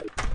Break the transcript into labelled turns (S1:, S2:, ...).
S1: everybody.